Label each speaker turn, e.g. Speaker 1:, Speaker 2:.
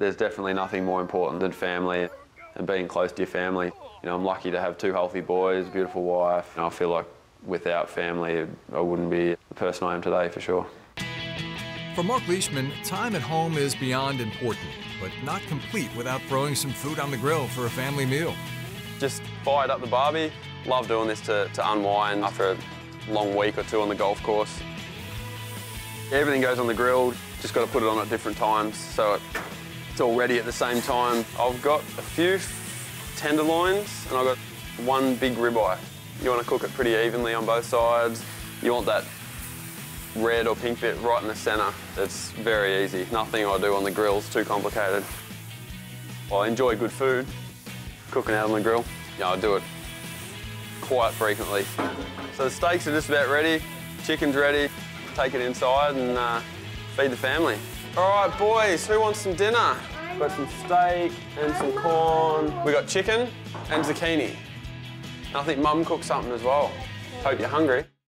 Speaker 1: There's definitely nothing more important than family and being close to your family. You know, I'm lucky to have two healthy boys, a beautiful wife. And I feel like without family, I wouldn't be the person I am today for sure.
Speaker 2: For Marc Leishman, time at home is beyond important, but not complete without throwing some food on the grill for a family meal.
Speaker 1: Just fired up the barbie. Love doing this to, to unwind after a long week or two on the golf course. Everything goes on the grill, just got to put it on at different times so it, it's all ready at the same time. I've got a few tenderloins and I've got one big ribeye. You want to cook it pretty evenly on both sides. You want that red or pink bit right in the centre. It's very easy. Nothing I do on the grill is too complicated. I enjoy good food, cooking out on the grill. Yeah, I do it quite frequently. So the steaks are just about ready, chicken's ready. Take it inside and uh, feed the family. All right, boys, who wants some dinner? Got some steak and some corn. We got chicken and zucchini. I think Mum cooked something as well. Hope you're hungry.